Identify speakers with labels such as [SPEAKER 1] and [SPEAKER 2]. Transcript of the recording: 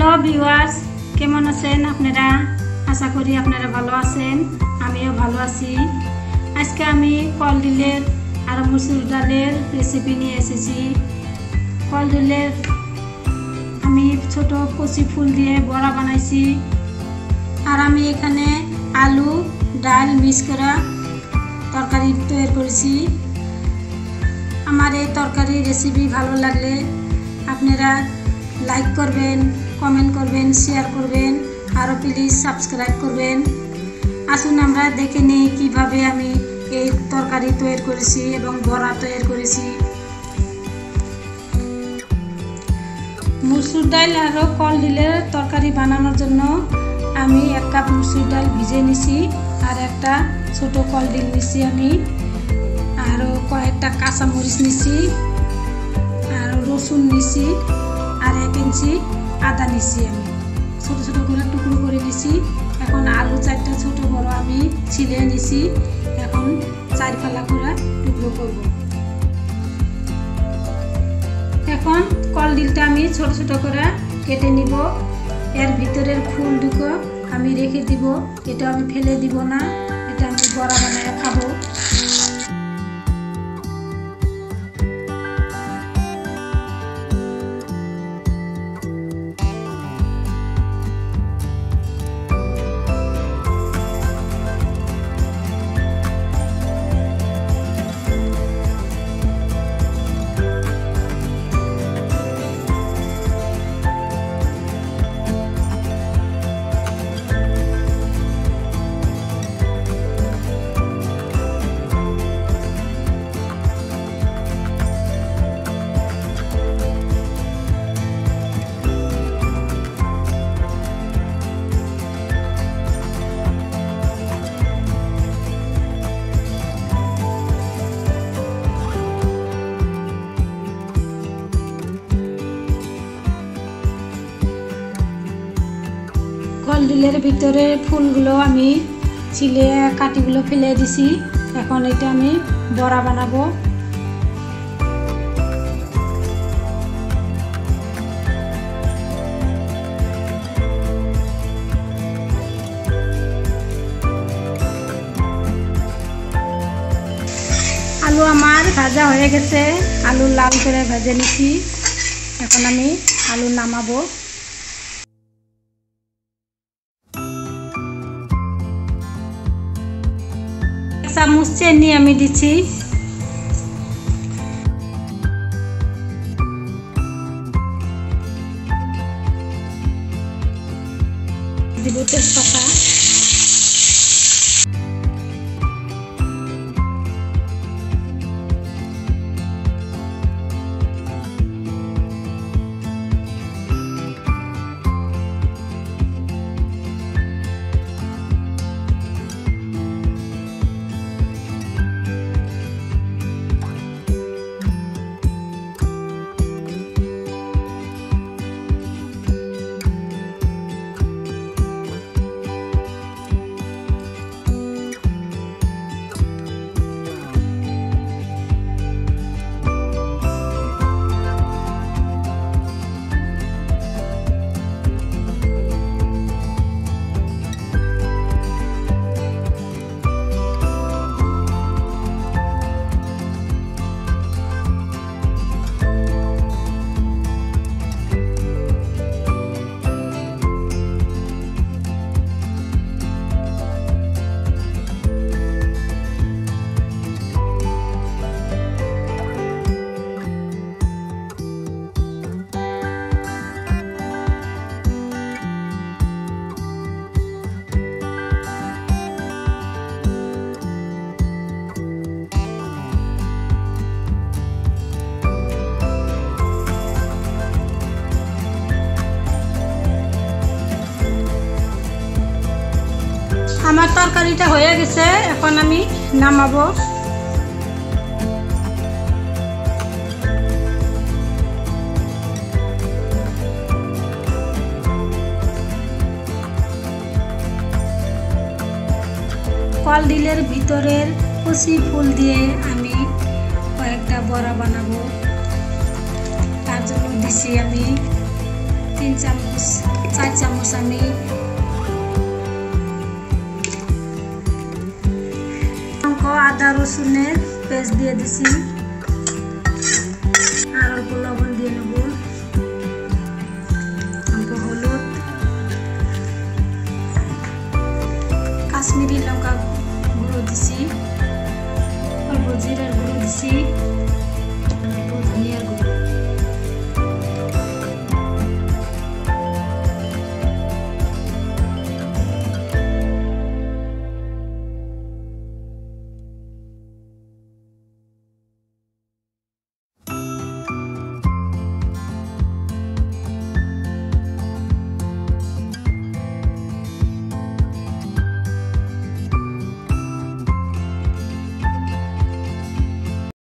[SPEAKER 1] Hello viewers কেমন আছেন আপনারা? আশা করি আপনারা ভালো আছেন, আমিও ভালো আছি। আজকে আমি কলডিলের আর মুসুর ডালের রেসিপি নিয়ে এসেছি। কলডিলের আমি ছোট কচি ফুল দিয়ে বড়া বানাইছি। আর আমি এখানে আলু, ডাল মিক্স করা তরকারি তৈরি করেছি। আমার এই তরকারি রেসিপি ভালো লাগলে আপনারা লাইক করবেন কমেন্ট করবেন শেয়ার করবেন আরও প্লিজ সাবস্ক্রাইব করবেন। আসুন আমরা দেখে নিই কীভাবে আমি এই তরকারি তৈরি করেছি এবং বড়া তৈরি করেছি। মুসুর ডাল আরও কল ডিলের তরকারি বানানোর জন্য আমি এক কাপ মুসুর ডাল ভিজে নিছি আর একটা ছোট কল ডিল নিছি আমি। আরও কয়েকটা কাঁচামরিচ নিছি, আর রসুন নিছি। আর এক ইঞ্চি আদা নিছি আমি। ছোট ছোট করে টুকরো করে নিছি। এখন আলু চারটা ছোট বড় আমি ছিলে নিছি। এখন চার ফালা করে টুকরো করব। এখন কলডিলটা আমি ছোট ছোট করে কেটে নিব। এর ভিতরের ফুল দুটো আমি রেখে দিব। এটা আমি ফেলে দিব না। এটা আমি বড়া বানায় খাব। কলডিলের ভিতরে ফুলগুলো আমি ছিলে কাটিগুলো ফেলে দিছি। এখন এটা আমি বড়া বানাবো। আলু আমার ভাজা হয়ে গেছে। আলু লাল করে ভেজে নিছি। এখন আমি আলু নামাবো। চামচ চেনি আমি দিচ্ছি। দিব তেজপাতা। তরকারিটা হয়ে গেছে, এখন আমি নামাবো। কলডিলের ভিতরের কুচি ফুল দিয়ে আমি কয়েকটা বড়া বানাবো। তার জন্য দিছি আমি তিন চামচ, চার চামচ আমি আদা রসুনের পেস্ট দিয়ে দিছি। আর অল্প লবণ দিয়ে নেব। অল্প হলুদ। কাশ্মীরি লঙ্কা গুঁড়ো দিছি। অল্প জিরার গুঁড়ো দিছি।